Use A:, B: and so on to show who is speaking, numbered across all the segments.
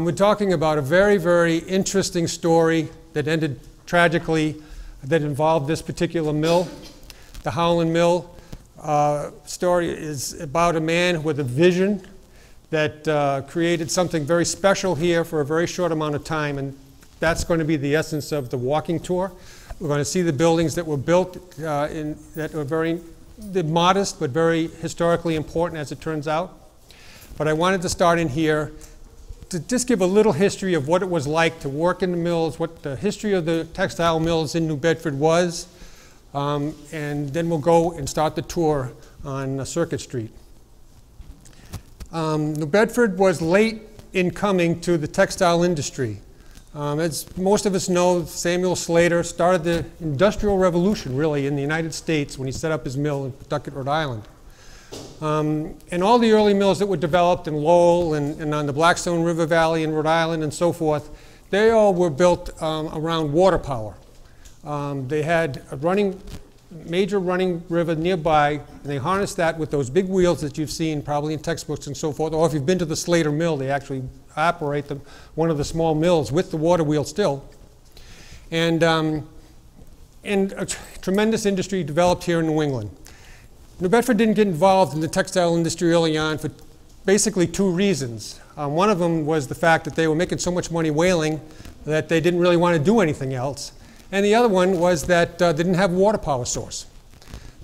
A: Um, we're talking about a very, very interesting story that ended tragically that involved this particular mill. The Howland Mill uh, story is about a man with a vision that uh, created something very special here for a very short amount of time, and that's going to be the essence of the walking tour. We're going to see the buildings that were built uh, in, that were very modest but very historically important as it turns out. But I wanted to start in here to just give a little history of what it was like to work in the mills, what the history of the textile mills in New Bedford was, um, and then we'll go and start the tour on uh, Circuit Street. Um, New Bedford was late in coming to the textile industry. Um, as most of us know, Samuel Slater started the Industrial Revolution, really, in the United States when he set up his mill in Pawtucket, Rhode Island. Um, and all the early mills that were developed in Lowell and, and, on the Blackstone River Valley in Rhode Island and so forth, they all were built um, around water power. Um, they had a running, major running river nearby, and they harnessed that with those big wheels that you've seen probably in textbooks and so forth. Or if you've been to the Slater Mill, they actually operate the, one of the small mills with the water wheel still. And, um, and a tremendous industry developed here in New England. New Bedford didn't get involved in the textile industry early on for basically two reasons. Um, one of them was the fact that they were making so much money whaling that they didn't really want to do anything else. And the other one was that uh, they didn't have a water power source.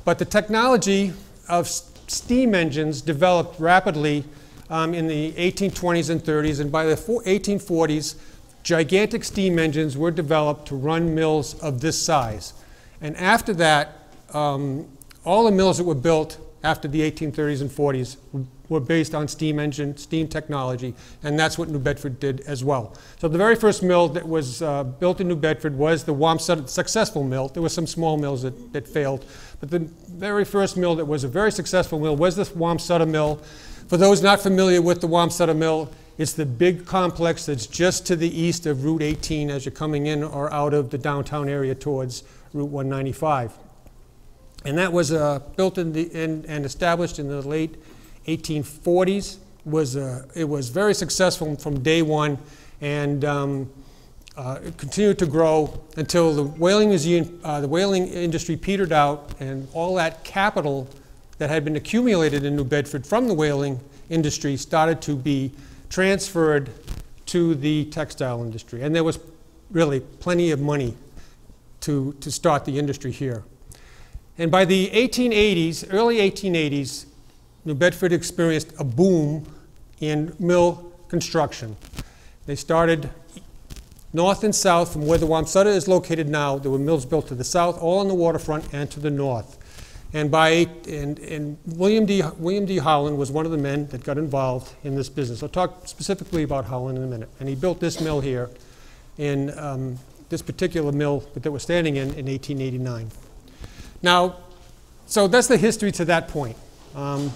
A: But the technology of steam engines developed rapidly um, in the 1820s and 30s, and by the 1840s, gigantic steam engines were developed to run mills of this size. And after that, um, all the mills that were built after the 1830s and 40s were based on steam engine, steam technology, and that's what New Bedford did as well. So the very first mill that was uh, built in New Bedford was the Wamsutta successful mill. There were some small mills that, that failed, but the very first mill that was a very successful mill was the Wamsutta mill. For those not familiar with the Wamsutta mill, it's the big complex that's just to the east of Route 18 as you're coming in or out of the downtown area towards Route 195. And that was uh, built in the, in, and established in the late 1840s. Was, uh, it was very successful from day one and um, uh, it continued to grow until the whaling, museum, uh, the whaling industry petered out and all that capital that had been accumulated in New Bedford from the whaling industry started to be transferred to the textile industry. And there was really plenty of money to, to start the industry here. And by the 1880s, early 1880s, New Bedford experienced a boom in mill construction. They started north and south from where the Wamsutta is located now. There were mills built to the south, all on the waterfront, and to the north. And, by, and, and William, D, William D. Howland was one of the men that got involved in this business. I'll talk specifically about Howland in a minute. And he built this mill here in um, this particular mill that we're standing in in 1889. Now, so that's the history to that point. Um,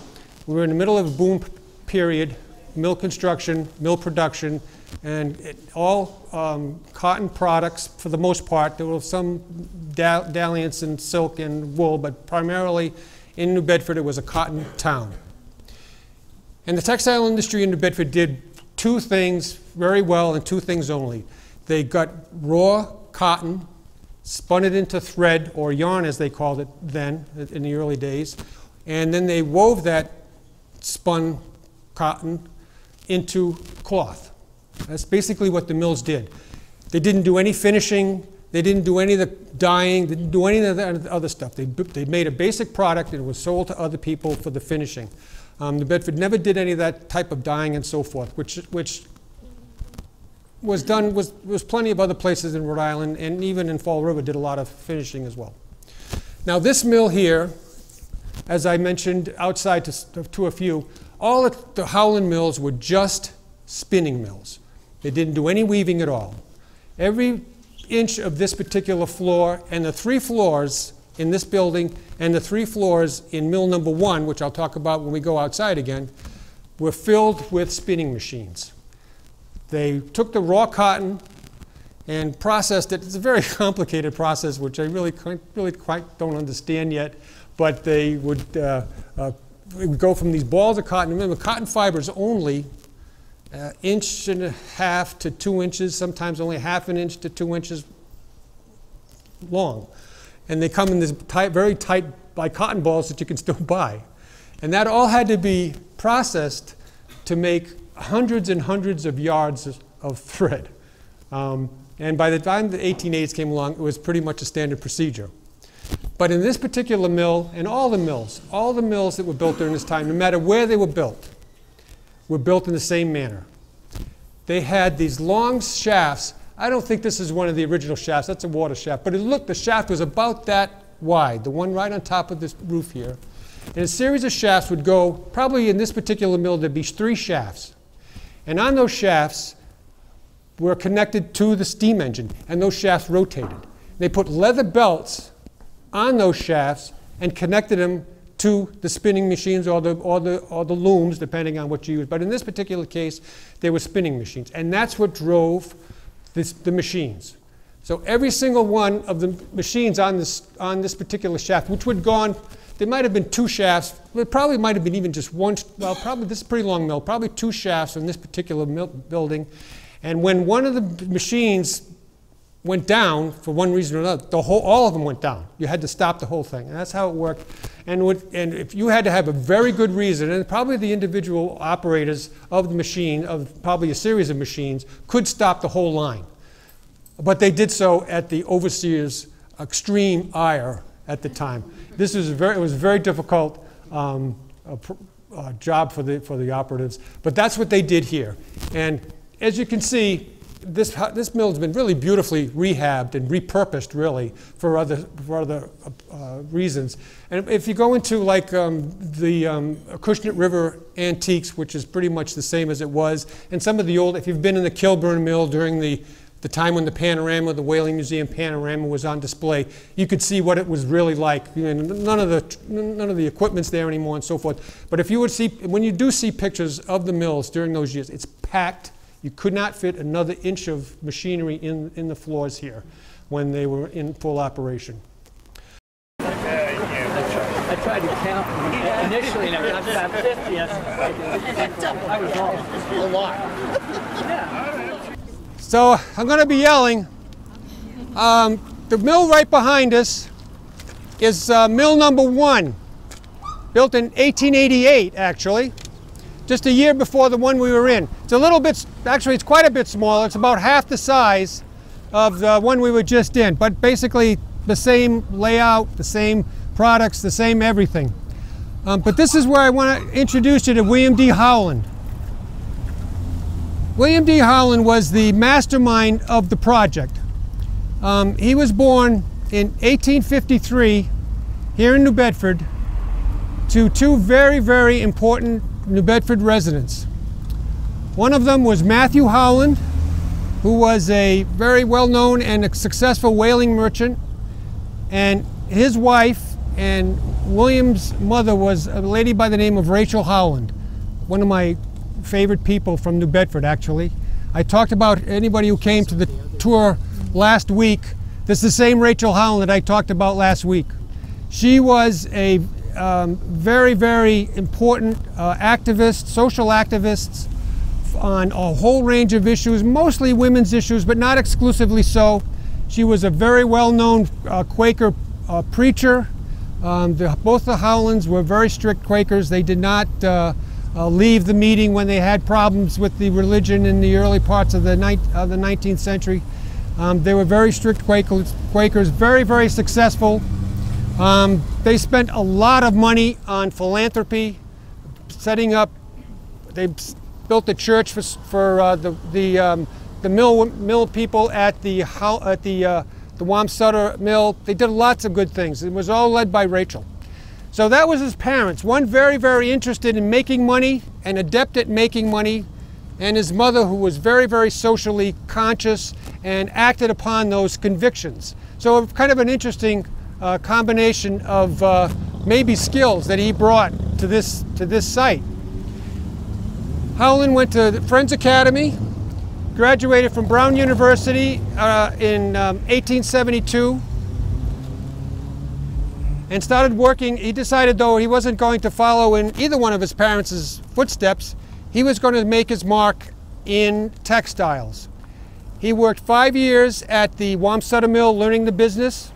A: we were in the middle of a boom period, mill construction, mill production, and it, all um, cotton products for the most part. There were some da dalliance in silk and wool, but primarily in New Bedford it was a cotton town. And the textile industry in New Bedford did two things very well and two things only. They got raw cotton spun it into thread or yarn as they called it then in the early days, and then they wove that spun cotton into cloth. That's basically what the mills did. They didn't do any finishing, they didn't do any of the dyeing, they didn't do any of the other stuff. They, they made a basic product and it was sold to other people for the finishing. Um, Bedford never did any of that type of dyeing and so forth, which, which was done, was, was plenty of other places in Rhode Island, and even in Fall River did a lot of finishing as well. Now this mill here, as I mentioned outside to, to a few, all the Howland mills were just spinning mills. They didn't do any weaving at all. Every inch of this particular floor and the three floors in this building and the three floors in mill number one, which I'll talk about when we go outside again, were filled with spinning machines. They took the raw cotton and processed it. It's a very complicated process, which I really, really quite don't understand yet. But they would, uh, uh, would go from these balls of cotton. Remember, cotton fibers only uh, inch and a half to two inches, sometimes only half an inch to two inches long. And they come in this tight, very tight, like cotton balls that you can still buy. And that all had to be processed to make hundreds and hundreds of yards of thread. Um, and by the time the 1880s came along, it was pretty much a standard procedure. But in this particular mill, and all the mills, all the mills that were built during this time, no matter where they were built, were built in the same manner. They had these long shafts. I don't think this is one of the original shafts. That's a water shaft. But it looked, the shaft was about that wide, the one right on top of this roof here. And a series of shafts would go, probably in this particular mill, there'd be three shafts. And on those shafts were connected to the steam engine, and those shafts rotated. They put leather belts on those shafts and connected them to the spinning machines or the, or, the, or the looms, depending on what you use. But in this particular case, they were spinning machines. And that's what drove this, the machines. So every single one of the machines on this, on this particular shaft, which would go on, there might have been two shafts, it probably might have been even just one, well, probably this is a pretty long mill, probably two shafts in this particular building. And when one of the machines went down for one reason or another, the whole, all of them went down. You had to stop the whole thing. And that's how it worked. And, would, and if you had to have a very good reason, and probably the individual operators of the machine, of probably a series of machines, could stop the whole line. But they did so at the overseer's extreme ire at the time. This was very, it was a very difficult um, uh, job for the, for the operatives. But that's what they did here. And as you can see, this, this mill has been really beautifully rehabbed and repurposed, really, for other, for other uh, reasons. And if you go into like um, the um, Acushnet River Antiques, which is pretty much the same as it was, and some of the old, if you've been in the Kilburn Mill during the, the time when the panorama, the Whaling Museum panorama was on display, you could see what it was really like. You know, none, of the, none of the equipment's there anymore and so forth. But if you would see, when you do see pictures of the mills during those years, it's packed you could not fit another inch of machinery in, in the floors here when they were in full operation.
B: I tried to count initially, and I was about 50. I was wrong. A
A: lot. So I'm going to be yelling. Um, the mill right behind us is uh, mill number one, built in 1888, actually just a year before the one we were in. It's a little bit, actually it's quite a bit smaller. It's about half the size of the one we were just in, but basically the same layout, the same products, the same everything. Um, but this is where I want to introduce you to William D. Howland. William D. Howland was the mastermind of the project. Um, he was born in 1853 here in New Bedford to two very, very important New Bedford residents. One of them was Matthew Howland, who was a very well known and successful whaling merchant, and his wife and William's mother was a lady by the name of Rachel Howland, one of my favorite people from New Bedford, actually. I talked about anybody who came to the tour last week. This is the same Rachel Howland that I talked about last week. She was a um, very, very important uh, activists, social activists on a whole range of issues, mostly women's issues, but not exclusively so. She was a very well-known uh, Quaker uh, preacher. Um, the, both the Howlands were very strict Quakers. They did not uh, leave the meeting when they had problems with the religion in the early parts of the, of the 19th century. Um, they were very strict Quakers, Quakers very, very successful. Um, they spent a lot of money on philanthropy, setting up, they built a church for, for uh, the, the, um, the mill, mill people at the, at the, uh, the Wamsutta Mill. They did lots of good things. It was all led by Rachel. So that was his parents. One very, very interested in making money and adept at making money, and his mother, who was very, very socially conscious and acted upon those convictions. So kind of an interesting uh, combination of uh, maybe skills that he brought to this, to this site. Howland went to Friends Academy, graduated from Brown University uh, in um, 1872, and started working. He decided, though, he wasn't going to follow in either one of his parents' footsteps. He was going to make his mark in textiles. He worked five years at the Wamsutta Mill learning the business.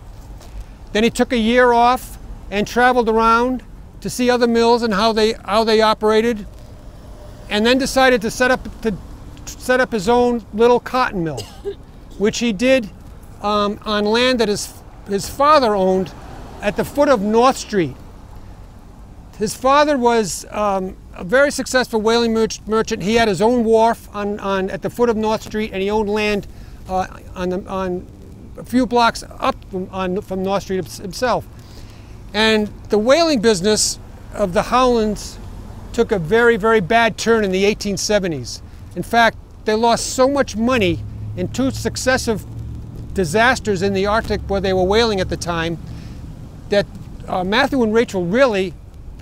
A: Then he took a year off and traveled around to see other mills and how they, how they operated, and then decided to set up, to set up his own little cotton mill, which he did um, on land that his, his father owned at the foot of North Street. His father was um, a very successful whaling merch- merchant. He had his own wharf on, on, at the foot of North Street, and he owned land uh, on, the, on a few blocks up from, on, from North Street himself. And the whaling business of the Howlands took a very, very bad turn in the 1870s. In fact, they lost so much money in two successive disasters in the Arctic where they were whaling at the time that uh, Matthew and Rachel really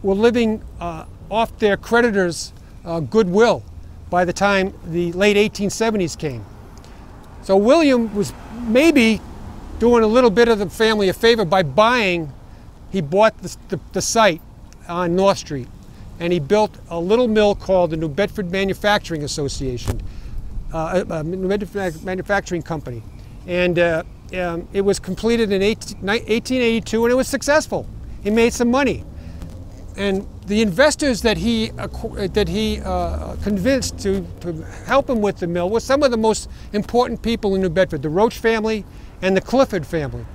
A: were living uh, off their creditors' uh, goodwill by the time the late 1870s came. So William was maybe doing a little bit of the family a favor by buying, he bought the, the, the site on North Street and he built a little mill called the New Bedford Manufacturing Association, uh, a, a New Bedford Manufacturing Company. And uh, um, it was completed in 18, 1882 and it was successful. He made some money. And the investors that he, that he uh, convinced to, to help him with the mill were some of the most important people in New Bedford, the Roach family and the Clifford family.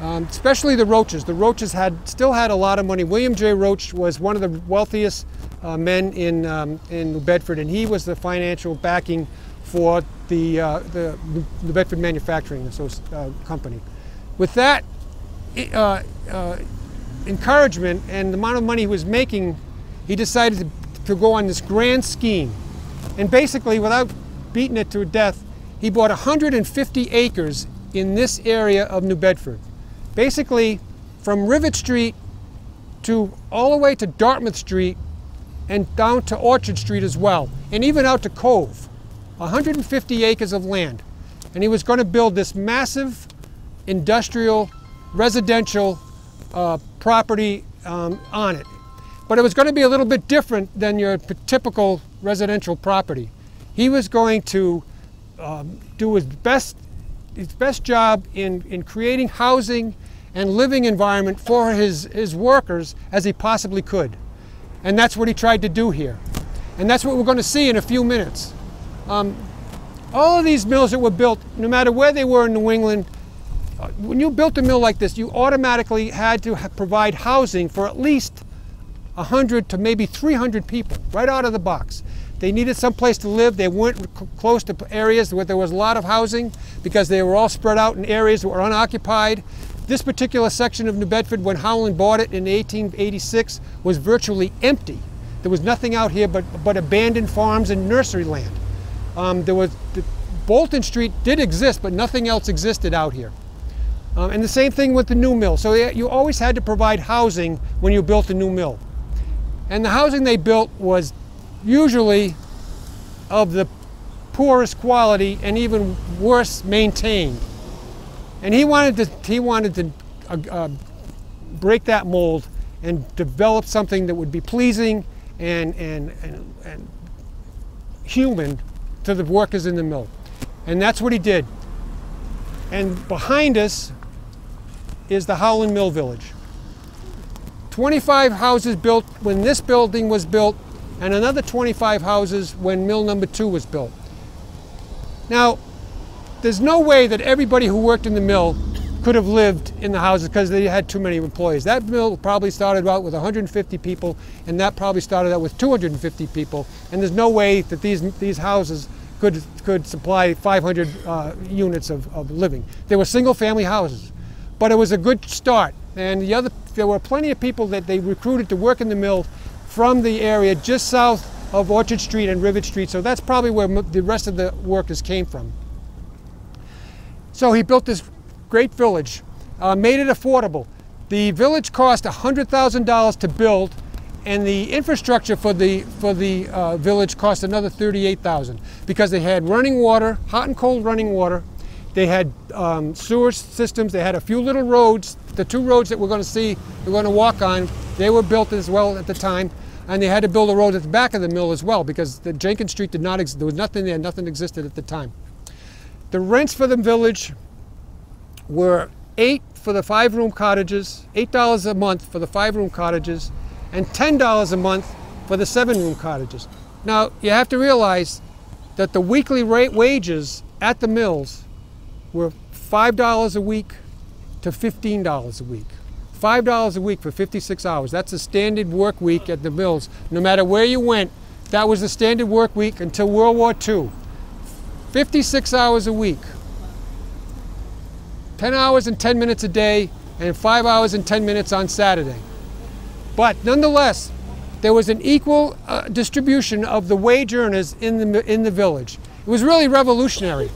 A: Um, especially the Roaches. The Roaches had still had a lot of money. William J. Roach was one of the wealthiest uh, men in, um, in New Bedford, and he was the financial backing for the, uh, the New Bedford Manufacturing uh, Company. With that uh, uh, encouragement and the amount of money he was making, he decided to, to go on this grand scheme. And basically, without beating it to death, he bought 150 acres in this area of New Bedford. Basically, from Rivet Street to all the way to Dartmouth Street and down to Orchard Street as well, and even out to Cove. 150 acres of land. And he was going to build this massive industrial, residential uh, property um, on it. But it was going to be a little bit different than your typical residential property. He was going to um, do his best, his best job in, in creating housing and living environment for his, his workers as he possibly could. And that's what he tried to do here. And that's what we're going to see in a few minutes. Um, all of these mills that were built, no matter where they were in New England, uh, when you built a mill like this, you automatically had to provide housing for at least 100 to maybe 300 people right out of the box. They needed some place to live. They weren't close to areas where there was a lot of housing because they were all spread out in areas that were unoccupied. This particular section of New Bedford, when Howland bought it in 1886, was virtually empty. There was nothing out here but, but abandoned farms and nursery land. Um, there was the, Bolton Street did exist, but nothing else existed out here. Um, and the same thing with the new mill. So you always had to provide housing when you built a new mill. And the housing they built was usually of the poorest quality and even worse maintained. And he wanted to, he wanted to uh, uh, break that mold and develop something that would be pleasing and, and, and, and human to the workers in the mill. And that's what he did. And behind us is the Howland Mill Village. 25 houses built when this building was built, and another 25 houses when mill number two was built. Now, there's no way that everybody who worked in the mill could have lived in the houses because they had too many employees. That mill probably started out with 150 people, and that probably started out with 250 people. And there's no way that these these houses could, could supply 500 uh, units of, of living. They were single family houses, but it was a good start. And the other, there were plenty of people that they recruited to work in the mill from the area just south of Orchard Street and Rivet Street, so that's probably where the rest of the workers came from. So he built this great village, uh, made it affordable. The village cost $100,000 to build, and the infrastructure for the for the uh, village cost another 38,000 because they had running water, hot and cold running water. They had um, sewer systems. They had a few little roads. The two roads that we're going to see, we're going to walk on, they were built as well at the time. and they had to build a road at the back of the mill as well because the Jenkins Street did not, there was nothing there, nothing existed at the time. The rents for the village were eight for the five room cottages, eight dollars a month for the five room cottages, and ten dollars a month for the seven room cottages. Now you have to realize that the weekly rate wages at the mills were five dollars a week to fifteen dollars a week. Five dollars a week for 56 hours. That's a standard work week at the mills. No matter where you went, that was the standard work week until World War II. 56 hours a week. 10 hours and 10 minutes a day, and 5 hours and 10 minutes on Saturday. But nonetheless, there was an equal uh, distribution of the wage earners in the, in the village. It was really revolutionary.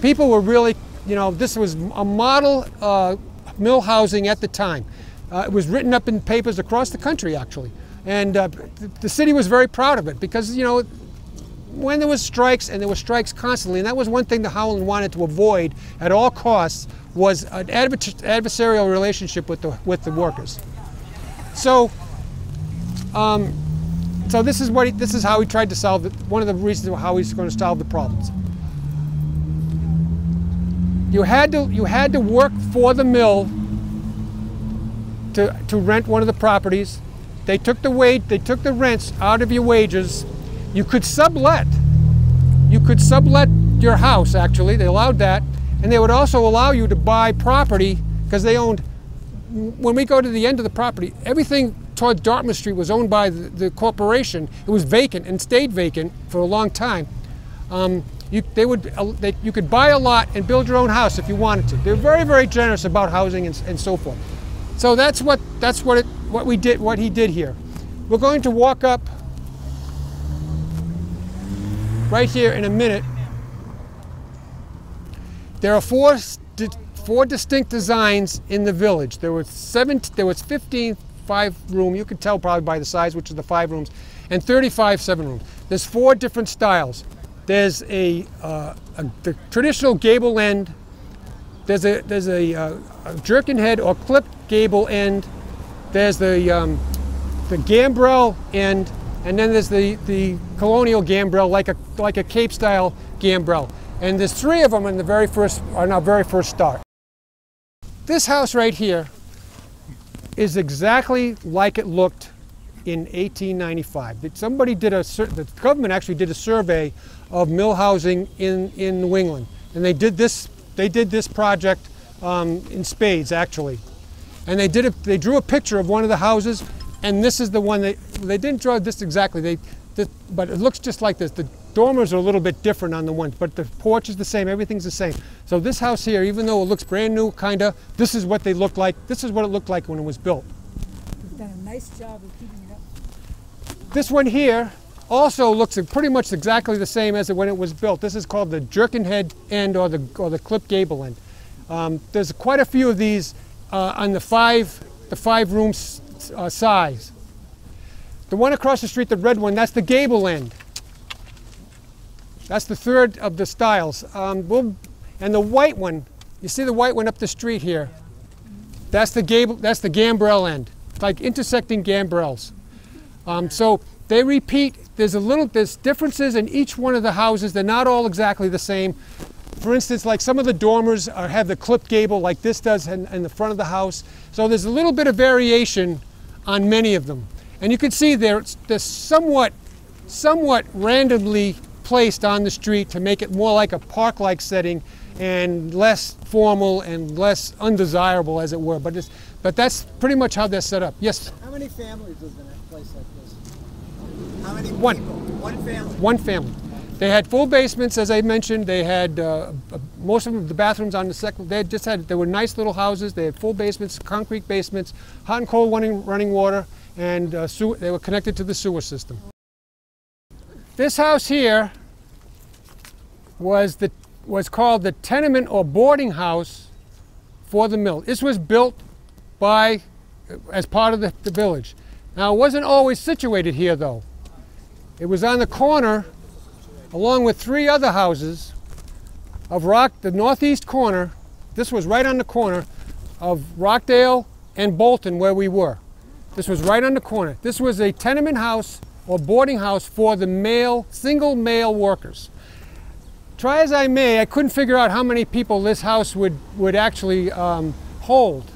A: People were really, you know, this was a model uh, mill housing at the time. Uh, it was written up in papers across the country, actually. And uh, the city was very proud of it because, you know, when there was strikes and there were strikes constantly, and that was one thing the Howland wanted to avoid at all costs was an adver- adversarial relationship with the with the workers. So, um, so this is what he, this is how he tried to solve it. One of the reasons how he's going to solve the problems. You had to you had to work for the mill to to rent one of the properties. They took the wage they took the rents out of your wages. You could sublet. You could sublet your house actually. They allowed that, and they would also allow you to buy property because they owned. When we go to the end of the property, everything towards Dartmouth Street was owned by the, the corporation. It was vacant and stayed vacant for a long time. Um, you, they would, uh, they, you could buy a lot and build your own house if you wanted to. They're very, very generous about housing and, and so forth. So that's what that's what it, what we did, what he did here. We're going to walk up right here in a minute. There are four four distinct designs in the village. There was seven. There was 15 five room. You can tell probably by the size, which is the five rooms, and 35 seven rooms. There's four different styles. There's a, uh, a the traditional gable end. There's a there's a, uh, a jerkin head or clipped gable end. There's the um, the gambrel end, and then there's the, the colonial gambrel, like a like a Cape style gambrel. And there's three of them in the very first on our very first start. This house right here is exactly like it looked in 1895. That Somebody did a the government actually did a survey of mill housing in in New England, and they did this they did this project um, in spades actually. And they did a, they drew a picture of one of the houses and this is the one they they didn't draw this exactly. They this, but it looks just like this. The dormers are a little bit different on the ones but the porch is the same everything's the same. So this house here even though it looks brand new kind of this is what they look like. This is what it looked like when it was built.
C: You've done a nice job of keeping it up.
A: this one here also looks pretty much exactly the same as when it was built. This is called the jerkin head end or the or the clip gable end. Um, there's quite a few of these uh, on the five the five room uh, size. The one across the street, the red one, that's the gable end. That's the third of the styles. Um, we'll, and the white one, you see the white one up the street here. That's the gable. That's the gambrel end, like intersecting gambrels. Um, so they repeat. There's a little. There's differences in each one of the houses. They're not all exactly the same. For instance, like some of the dormers are, have the clipped gable, like this does in, in the front of the house. So there's a little bit of variation on many of them, and you can see they're, they're somewhat, somewhat randomly placed on the street to make it more like a park-like setting and less formal and less undesirable, as it were. But it's, but that's pretty much how they're set up. Yes,
D: How many families live in a place like this? How many
A: One.
D: people? One family.
A: one family. They had full basements, as I mentioned. They had uh, uh, most of them, the bathrooms on the second. They just had. They were nice little houses. They had full basements, concrete basements, hot and cold running, running water, and uh, they were connected to the sewer system. This house here was the was called the tenement or boarding house for the mill. This was built by as part of the, the village. Now it wasn't always situated here though. It was on the corner, along with three other houses of Rock, the northeast corner. This was right on the corner of Rockdale and Bolton, where we were. This was right on the corner. This was a tenement house or boarding house for the male, single male workers. Try as I may, I couldn't figure out how many people this house would, would actually um, hold,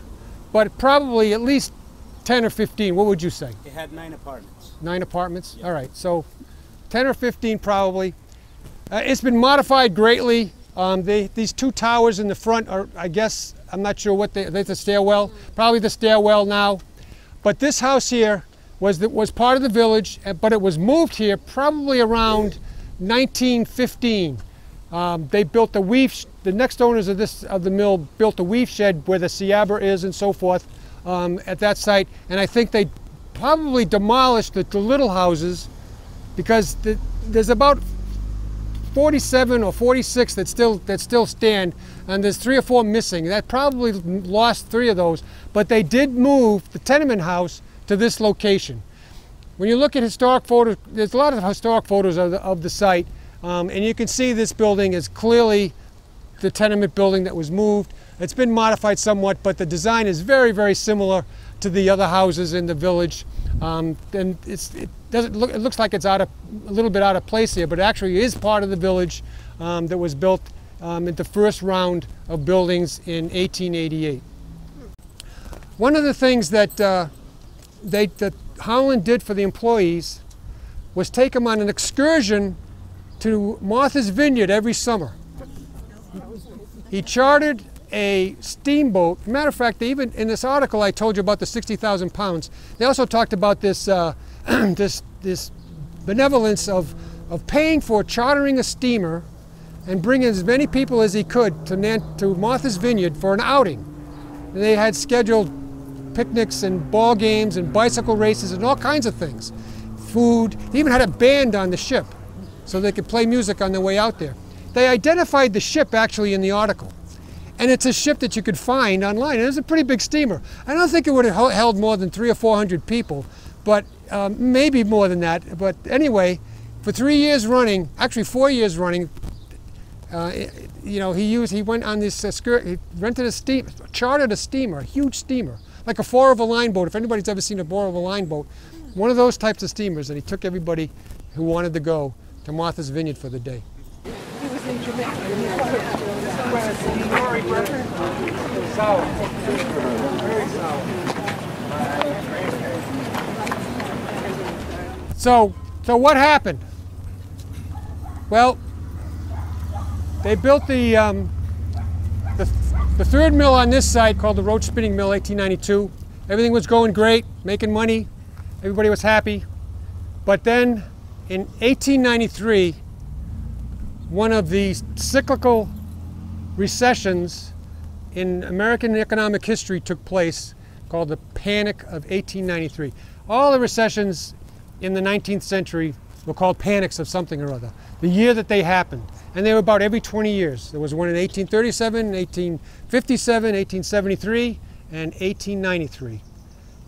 A: but probably at least 10 or 15. What would you say?
E: It had nine apartments.
A: Nine apartments? All right, so 10 or 15 probably. Uh, it's been modified greatly. Um, they, these two towers in the front are, I guess, I'm not sure what they, that's the stairwell, probably the stairwell now. But this house here was, the, was part of the village, uh, but it was moved here probably around 1915. Um, they built the weave, the next owners of this, of the mill built a weave shed where the Ciabra is and so forth um, at that site. And I think they probably demolished the, the little houses because the, there's about 47 or 46 that still that still stand, and there's three or four missing. That probably lost three of those, but they did move the tenement house to this location. When you look at historic photos, there's a lot of historic photos of the, of the site, um, and you can see this building is clearly the tenement building that was moved. It's been modified somewhat, but the design is very, very similar to the other houses in the village. Um, and it doesn't look, it looks like it's out of, a little bit out of place here, but it actually is part of the village um, that was built um, in the first round of buildings in 1888. One of the things that, uh, they, that Howland did for the employees was take them on an excursion to Martha's Vineyard every summer. He chartered a steamboat. Matter of fact, they even in this article I told you about the 60,000 pounds, they also talked about this, uh, this, this benevolence of, of paying for chartering a steamer and bringing as many people as he could to, to Martha's Vineyard for an outing. They had scheduled picnics and ball games and bicycle races and all kinds of things. Food. They even had a band on the ship so they could play music on their way out there. They identified the ship actually in the article. And it's a ship that you could find online. And was a pretty big steamer. I don't think it would have held more than three or four hundred people, but um, maybe more than that. But anyway, for three years running, actually four years running, uh, you know, he used, he went on this, uh, skirt, he rented a steam, chartered a steamer, a huge steamer, like a Fall River Line boat. If anybody's ever seen a Fall River Line boat, one of those types of steamers, and he took everybody who wanted to go to Martha's Vineyard for the day. He was in Germany. So, so what happened? Well, they built the, um, the, the third mill on this site called the Roach Spinning Mill, 1892. Everything was going great, making money, everybody was happy. But then in 1893, one of the cyclical recessions in American economic history took place called the Panic of 1893. All the recessions in the 19th century were called panics of something or other. The year that they happened. And they were about every 20 years. There was one in 1837, 1857, 1873, and 1893.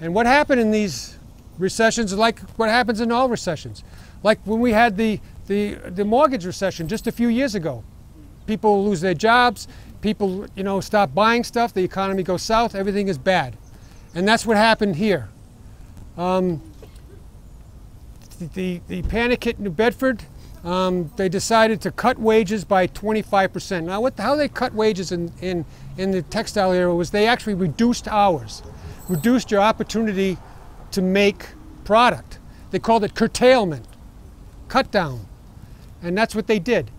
A: And what happened in these recessions like what happens in all recessions. Like when we had the, the, the mortgage recession just a few years ago. People lose their jobs, people you know stop buying stuff, the economy goes south, everything is bad. And that's what happened here. Um, the, the panic hit New Bedford. Um, they decided to cut wages by 25%. Now, what, how they cut wages in, in, in the textile area was they actually reduced hours, reduced your opportunity to make product. They called it curtailment, cut down. And that's what they did.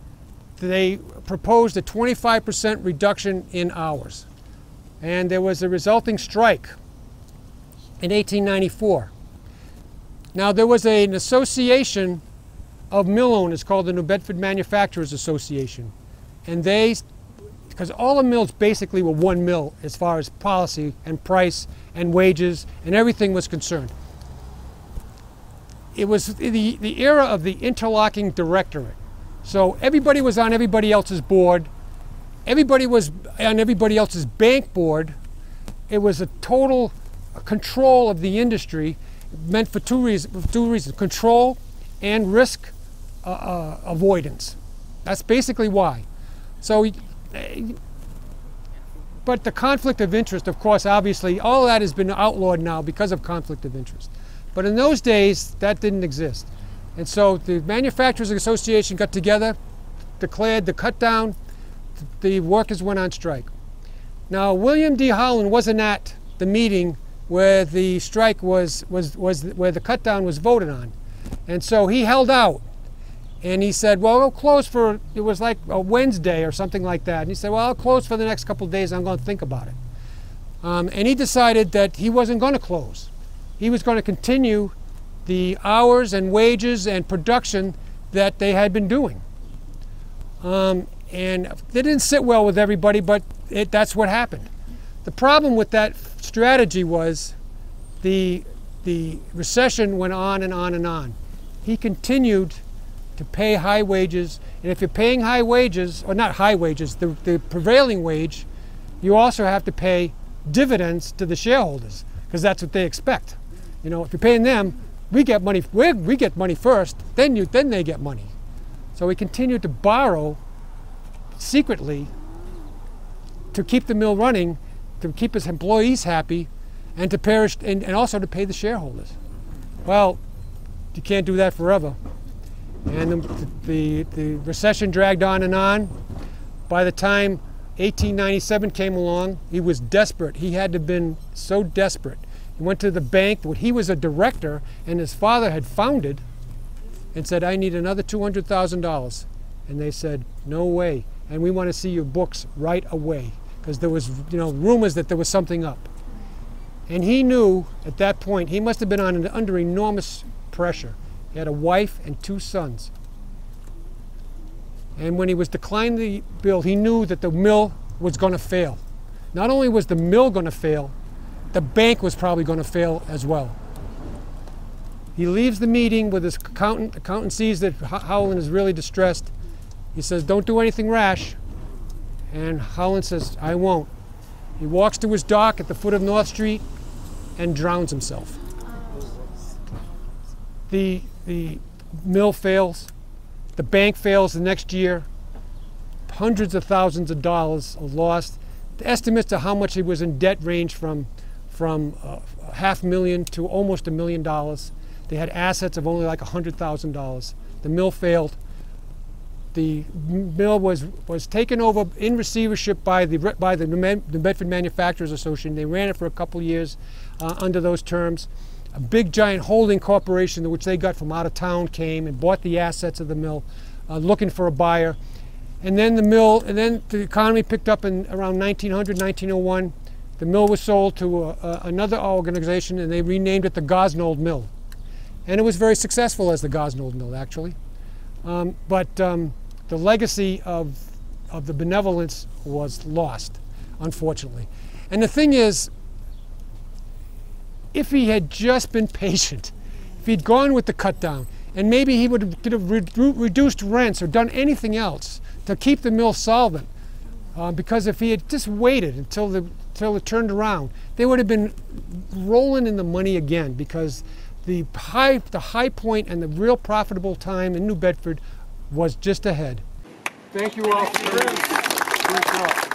A: They proposed a 25% reduction in hours. And there was a resulting strike in 1894. Now, there was a- an association of mill owners called the New Bedford Manufacturers Association. And they, because all the mills basically were one mill as far as policy and price and wages and everything was concerned. It was the, the era of the interlocking directorate. So everybody was on everybody else's board, everybody was on everybody else's bank board. It was a total control of the industry, meant for two reasons, two reasons control and risk uh, uh, avoidance. That's basically why. So, but the conflict of interest, of course, obviously, all that has been outlawed now because of conflict of interest. But in those days, that didn't exist. And so the Manufacturers Association got together, declared the cut down, the workers went on strike. Now, William D. Howland wasn't at the meeting where the strike was, was, was where the cut down was voted on. And so he held out. And he said, Well, I'll close for, it was like a Wednesday or something like that. And he said, Well, I'll close for the next couple of days. I'm going to think about it. Um, and he decided that he wasn't going to close. He was going to continue the hours and wages and production that they had been doing. Um, and they didn't sit well with everybody, but it, that's what happened. The problem with that strategy was the, the recession went on and on and on. He continued to pay high wages, and if you're paying high wages, or not high wages, the, the prevailing wage, you also have to pay dividends to the shareholders, because that's what they expect. You know, if you're paying them, we get money, we, we get money first, then, you, then they get money. So we continued to borrow secretly to keep the mill running, to keep his employees happy, and to perish, and, and also to pay the shareholders. Well, you can't do that forever. And the, the, the recession dragged on and on. By the time 1897 came along, he was desperate. He had to have been so desperate. He went to the bank, what he was a director, and his father had founded, and said, I need another $200,000. And they said, No way. And we want to see your books right away. Because there was, you know, rumors that there was something up. And he knew at that point he must have been on, under enormous pressure. He had a wife and two sons. And when he was declining the bill, he knew that the mill was going to fail. Not only was the mill going to fail, the bank was probably going to fail as well. He leaves the meeting with his accountant. Accountant sees that Howland is really distressed. He says, Don't do anything rash. And Howland says, I won't. He walks to his dock at the foot of North Street and drowns himself. The, the mill fails. The bank fails the next year. Hundreds of thousands of dollars are lost. The estimates of how much he was in debt range from, from uh, half million to almost a million dollars. They had assets of only like $100,000. The mill failed. The mill was, was taken over in receivership by the, by the New Bedford Manufacturers Association. They ran it for a couple years uh, under those terms. A big giant holding corporation, which they got from out of town, came and bought the assets of the mill, uh, looking for a buyer. And then the mill, and then the economy picked up in around 1900, 1901. The mill was sold to a, a, another organization, and they renamed it the Gosnold Mill. And it was very successful as the Gosnold Mill, actually. Um, but um, the legacy of, of the benevolence was lost, unfortunately. And the thing is, if he had just been patient, if he'd gone with the cut down, and maybe he would have, reduced rents or done anything else to keep the mill solvent. Uh, because if he had just waited until the until it turned around, they would have been rolling in the money again. Because the high the high point and the real profitable time in New Bedford was just ahead. Thank you all for coming.